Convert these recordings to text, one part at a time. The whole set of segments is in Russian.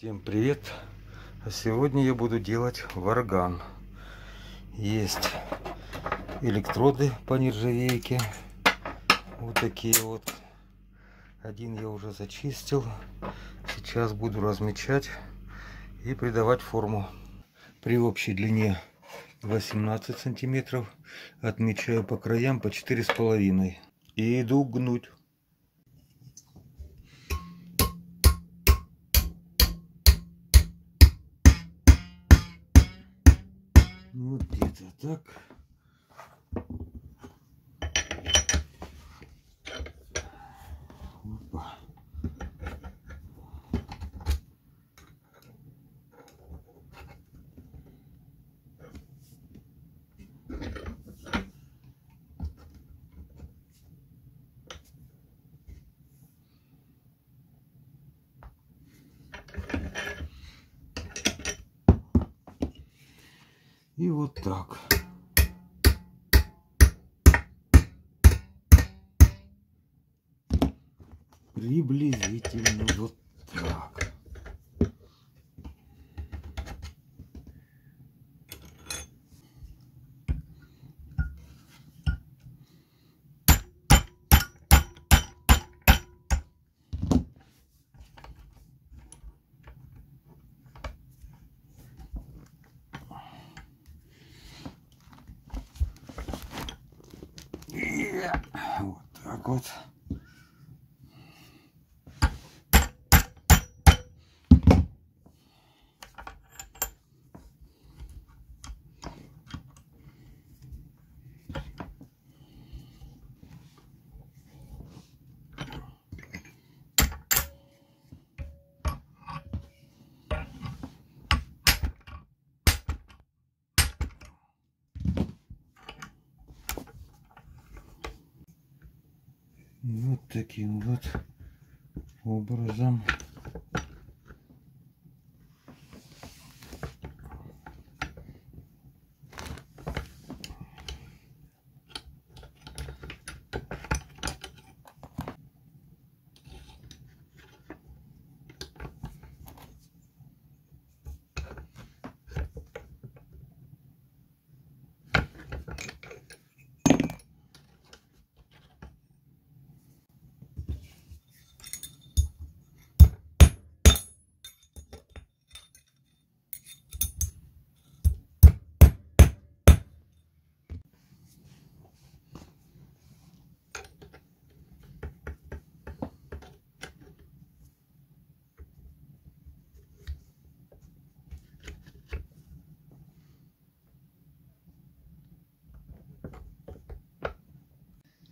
Всем привет! А сегодня я буду делать варган. Есть электроды по нержавейке. Вот такие вот. Один я уже зачистил. Сейчас буду размечать и придавать форму. При общей длине 18 сантиметров отмечаю по краям по четыре с половиной и иду гнуть. Вот где-то так. И вот так. Приблизительно вот так. И Вот так вот. Вот таким вот образом.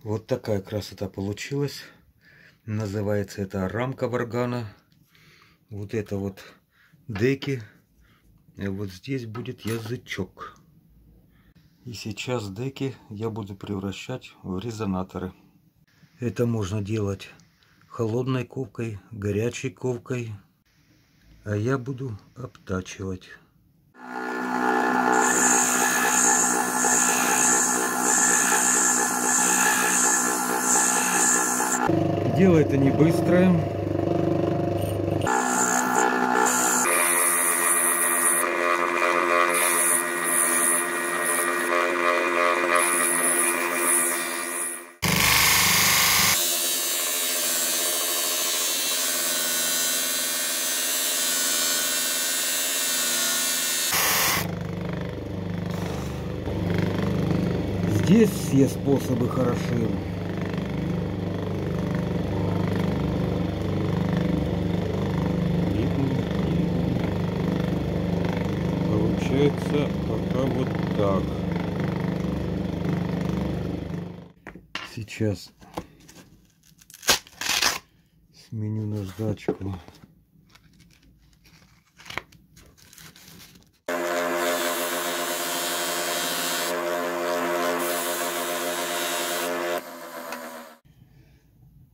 Вот такая красота получилась. Называется это рамка варгана. Вот это вот деки. И вот здесь будет язычок. И сейчас деки я буду превращать в резонаторы. Это можно делать холодной ковкой, горячей ковкой. А я буду обтачивать. Дело это не быстрое. Здесь все способы хороши. Получается пока вот так. Сейчас сменю наждачку.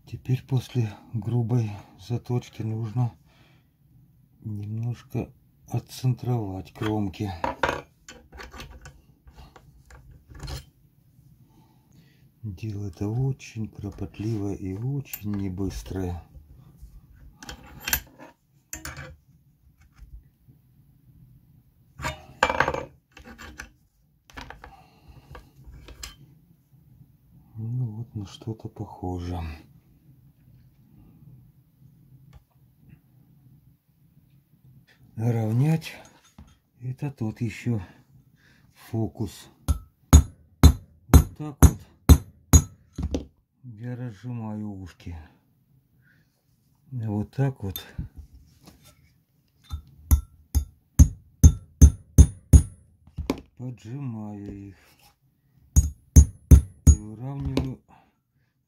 Теперь после грубой заточки нужно немножко отцентровать кромки. Дело это очень кропотливое и очень небыстрое. Ну вот на что-то похоже. Равнять это тот еще фокус. Вот так вот я разжимаю ушки. Вот так вот. Поджимаю их. И выравниваю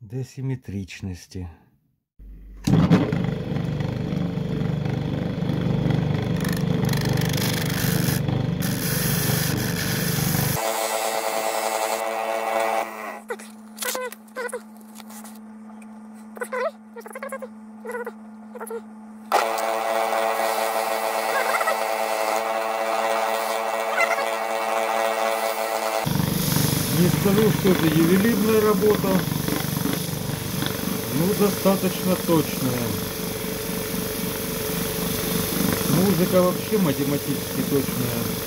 до симметричности. Не скажу, что это ювелирная работа, но достаточно точная. Музыка вообще математически точная.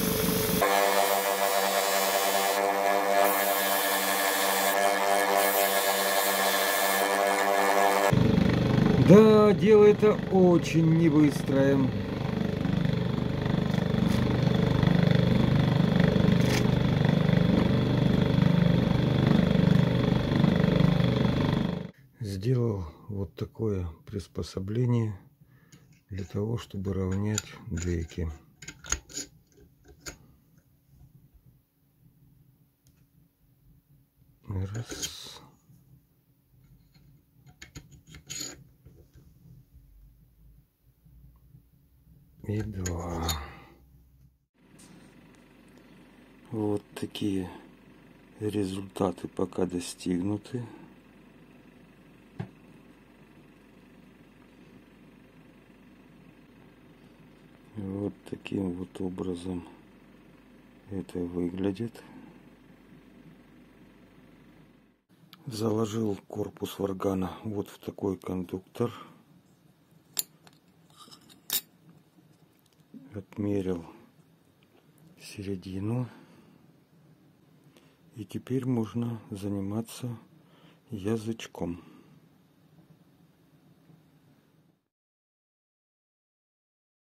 Да, дело это очень небыстрое. Вот такое приспособление для того, чтобы равнять гайки. Раз. И два. Вот такие результаты пока достигнуты. Вот таким вот образом это выглядит. Заложил корпус варгана вот в такой кондуктор. Отмерил середину. И теперь можно заниматься язычком.